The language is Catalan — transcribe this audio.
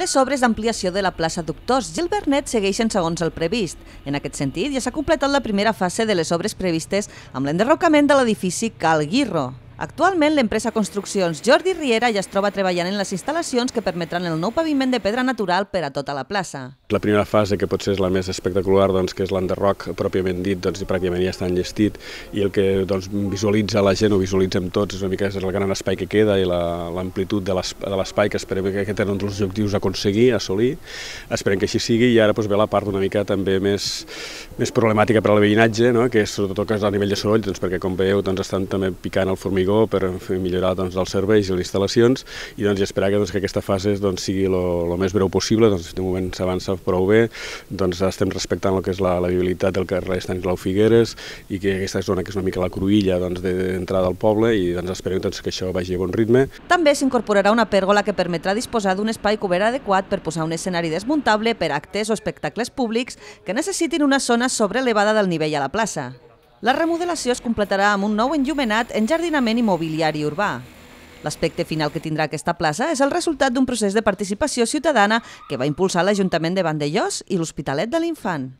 Les obres d'ampliació de la plaça Doctors Gil Bernet segueixen segons el previst. En aquest sentit, ja s'ha completat la primera fase de les obres previstes amb l'enderrocament de l'edifici Cal Guirro. Actualment, l'empresa Construccions Jordi Riera ja es troba treballant en les instal·lacions que permetran el nou paviment de pedra natural per a tota la plaça. La primera fase, que potser és la més espectacular, doncs, que és l'enderroc pròpiament dit, doncs, pràcticament ja està enllestit i el que doncs, visualitza la gent, o visualitzem tots, és una mica és el gran espai que queda i l'amplitud la, de l'espai que esperem que aquest eren els objectius a aconseguir, a assolir. Esperem que així sigui i ara doncs, ve la part una mica també més, més problemàtica per al veïnatge, no? que és sobretot que és a nivell de soroll, doncs, perquè com veieu doncs, estan també picant el formigó formigó per millorar doncs, els serveis i les instal·lacions i doncs, esperar que, doncs, que aquesta fase doncs, sigui el més breu possible, doncs, de moment s'avança prou bé, doncs, estem respectant el que és la, la viabilitat del carrer Estanislau Figueres i que aquesta zona que és una mica la cruïlla doncs, d'entrada al poble i doncs, esperem doncs, que això vagi a bon ritme. També s'incorporarà una pèrgola que permetrà disposar d'un espai cobert adequat per posar un escenari desmuntable per actes o espectacles públics que necessitin una zona sobrelevada del nivell a la plaça. La remodelació es completarà amb un nou enllumenat enjardinament immobiliari urbà. L'aspecte final que tindrà aquesta plaça és el resultat d'un procés de participació ciutadana que va impulsar l'Ajuntament de Vandellós i l'Hospitalet de l'Infant.